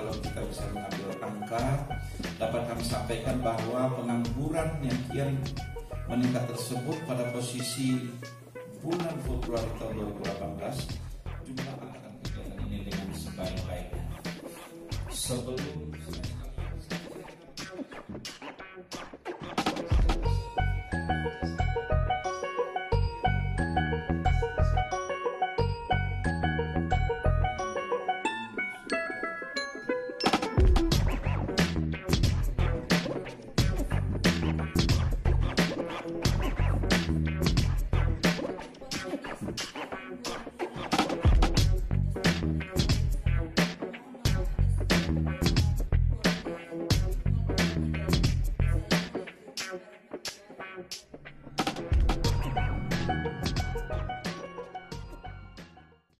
kalau kita bisa mengambil angka dapat kami sampaikan bahwa pengangguran yang kian meningkat tersebut pada posisi bulan Februari tahun 2018 juga akan kegiatan ini dengan sebaik-baiknya. Sebelum